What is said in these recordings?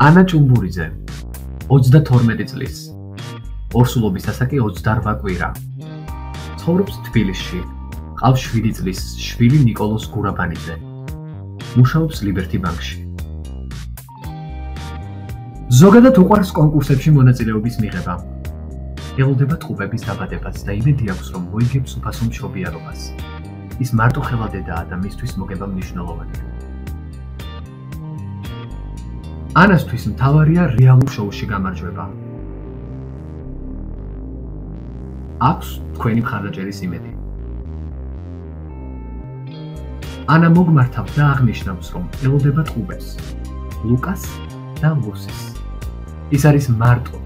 ანა ჯუმბურიძე 32 წლის. ორსულობის ასაკი 28 კვირა. ცხოვრობს თბილისში ყავს 7 წლის შვილი نيكოლოს გურაბანიძე. მუშაობს ლიბერტი ბანკში. ზოგადად უყვარს კონკურსებში მონაწილეობის მიღება. ელოდება ტყუპების დაბადებას და იმედი აქვს რომ მოიგებს უფასო მშობიარობას. ის მარტო ხელადედაა და მისთვის მოგება მნიშვნელოვანია ანასთვის მთავარია რეალურ შოუში გამარჯვება. აქვს თქვენი მხარდაჭერის იმედი. ანა მოგმართავს და აღნიშნავს, რომ ელოდება ტყუბებს, ლუკას და ლუსის. ის არის მარტო.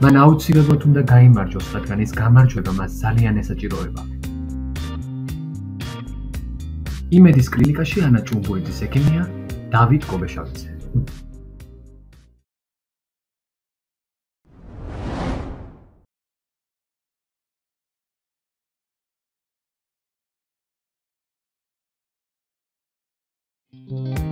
მან აუცილებლად უნდა გამოიმარჯვოს, რადგან ის გამარჯვება მას ძალიან ესაჭიროება. იმედის კლინიკაში ანა ჭუმბოიძის ექიმია დავით გობეშავიძე. Mm-hmm.